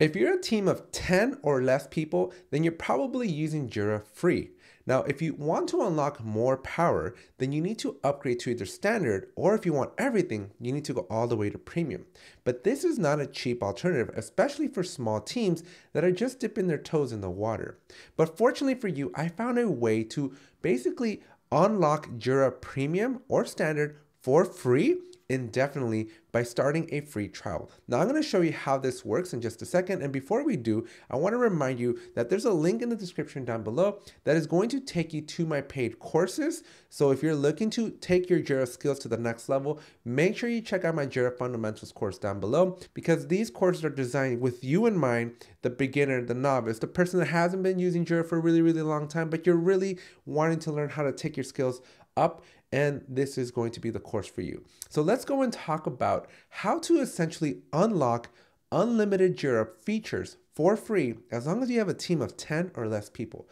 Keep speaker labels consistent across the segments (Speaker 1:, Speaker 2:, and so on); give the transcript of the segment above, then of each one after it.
Speaker 1: If you're a team of 10 or less people, then you're probably using Jira free. Now, if you want to unlock more power, then you need to upgrade to either standard, or if you want everything, you need to go all the way to premium. But this is not a cheap alternative, especially for small teams that are just dipping their toes in the water. But fortunately for you, I found a way to basically unlock Jira Premium or Standard for free indefinitely by starting a free trial. Now I'm going to show you how this works in just a second. And before we do, I want to remind you that there's a link in the description down below that is going to take you to my paid courses. So if you're looking to take your Jira skills to the next level, make sure you check out my Jira fundamentals course down below because these courses are designed with you in mind, the beginner, the novice, the person that hasn't been using Jira for a really, really long time, but you're really wanting to learn how to take your skills up and this is going to be the course for you. So let's go and talk about how to essentially unlock unlimited Jira features for free as long as you have a team of 10 or less people.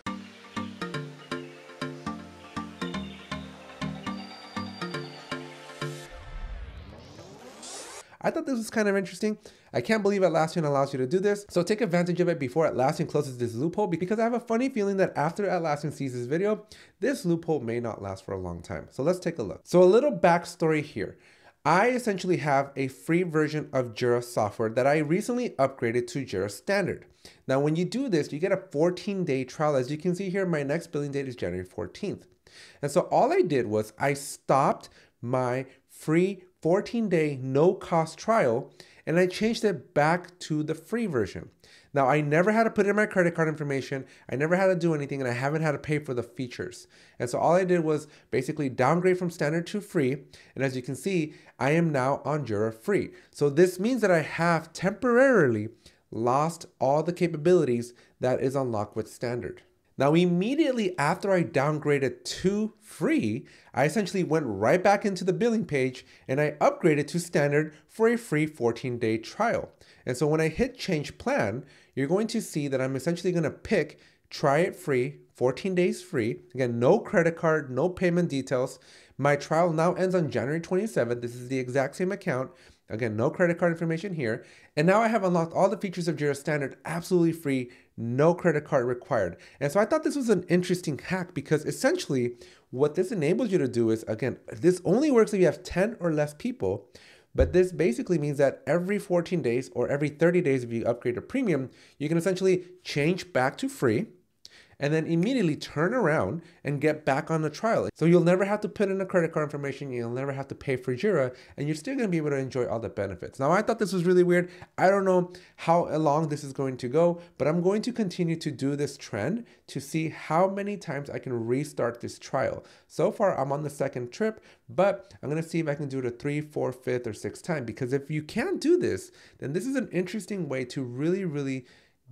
Speaker 1: I thought this was kind of interesting. I can't believe Atlassian allows you to do this. So take advantage of it before Atlassian closes this loophole because I have a funny feeling that after Atlassian sees this video, this loophole may not last for a long time. So let's take a look. So a little backstory here. I essentially have a free version of Jira software that I recently upgraded to Jira Standard. Now, when you do this, you get a 14 day trial. As you can see here, my next billing date is January 14th. And so all I did was I stopped my free 14 day no cost trial and I changed it back to the free version. Now, I never had to put in my credit card information. I never had to do anything, and I haven't had to pay for the features. And so all I did was basically downgrade from standard to free. And as you can see, I am now on Jira free. So this means that I have temporarily lost all the capabilities that is unlocked with standard. Now, immediately after I downgraded to free, I essentially went right back into the billing page and I upgraded to standard for a free 14 day trial. And so when I hit change plan, you're going to see that I'm essentially going to pick try it free, 14 days free. Again, no credit card, no payment details. My trial now ends on January 27th. This is the exact same account. Again, no credit card information here. And now I have unlocked all the features of Jira Standard absolutely free, no credit card required. And so I thought this was an interesting hack because essentially what this enables you to do is, again, this only works if you have 10 or less people. But this basically means that every 14 days or every 30 days, if you upgrade to premium, you can essentially change back to free and then immediately turn around and get back on the trial. So you'll never have to put in a credit card information, you'll never have to pay for Jira, and you're still gonna be able to enjoy all the benefits. Now, I thought this was really weird. I don't know how long this is going to go, but I'm going to continue to do this trend to see how many times I can restart this trial. So far, I'm on the second trip, but I'm gonna see if I can do it a three, four, fifth, or sixth time, because if you can't do this, then this is an interesting way to really, really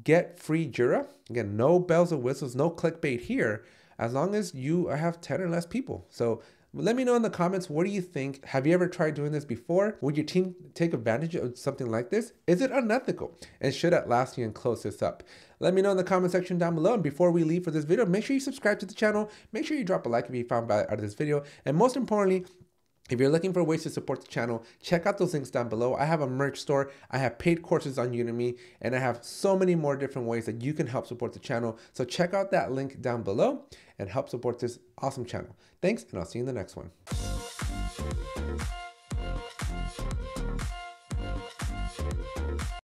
Speaker 1: get free Jira. Again, no bells or whistles, no clickbait here, as long as you have 10 or less people. So let me know in the comments, what do you think? Have you ever tried doing this before? Would your team take advantage of something like this? Is it unethical? And should Atlassian close this up? Let me know in the comment section down below. And before we leave for this video, make sure you subscribe to the channel. Make sure you drop a like if you found value out of this video. And most importantly, if you're looking for ways to support the channel, check out those links down below. I have a merch store, I have paid courses on Udemy, and I have so many more different ways that you can help support the channel. So check out that link down below and help support this awesome channel. Thanks, and I'll see you in the next one.